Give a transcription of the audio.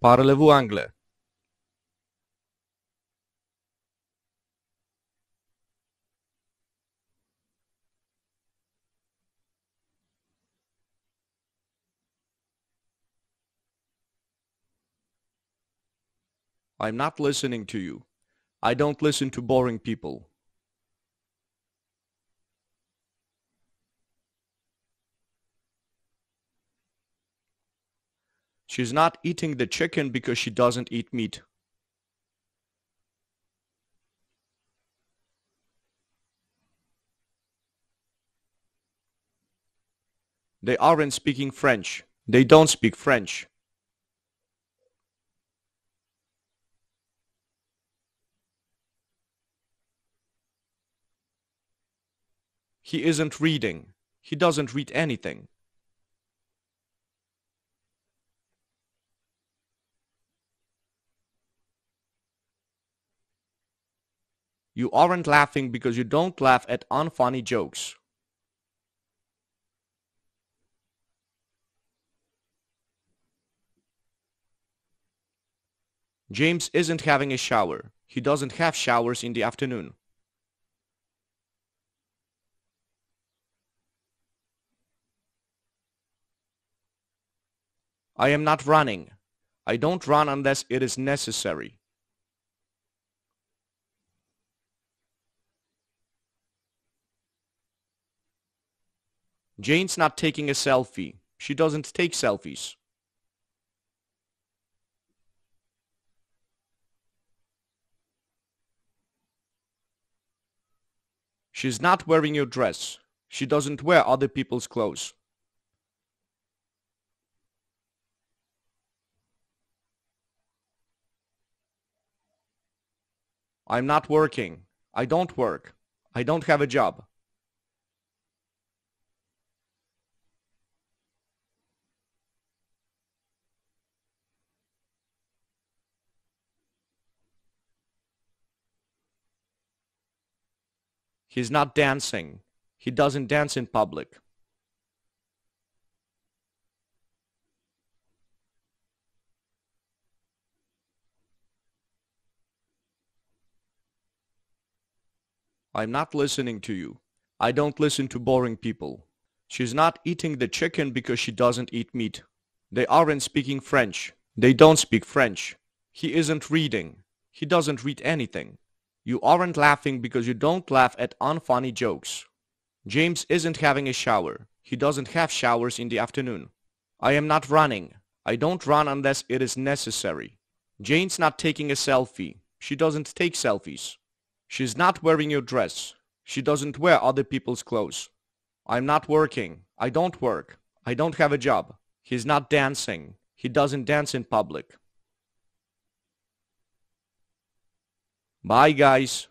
Parlez-vous anglais? I'm not listening to you. I don't listen to boring people. She's not eating the chicken because she doesn't eat meat. They aren't speaking French. They don't speak French. He isn't reading. He doesn't read anything. You aren't laughing because you don't laugh at unfunny jokes. James isn't having a shower. He doesn't have showers in the afternoon. I am not running. I don't run unless it is necessary. Jane's not taking a selfie. She doesn't take selfies. She's not wearing your dress. She doesn't wear other people's clothes. I'm not working. I don't work. I don't have a job. He's not dancing. He doesn't dance in public. I'm not listening to you. I don't listen to boring people. She's not eating the chicken because she doesn't eat meat. They aren't speaking French. They don't speak French. He isn't reading. He doesn't read anything. You aren't laughing because you don't laugh at unfunny jokes. James isn't having a shower. He doesn't have showers in the afternoon. I am not running. I don't run unless it is necessary. Jane's not taking a selfie. She doesn't take selfies. She's not wearing your dress. She doesn't wear other people's clothes. I'm not working. I don't work. I don't have a job. He's not dancing. He doesn't dance in public. Bye, guys.